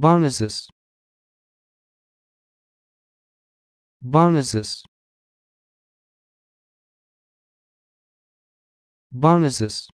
bonuses. Bonuses. Bonuses.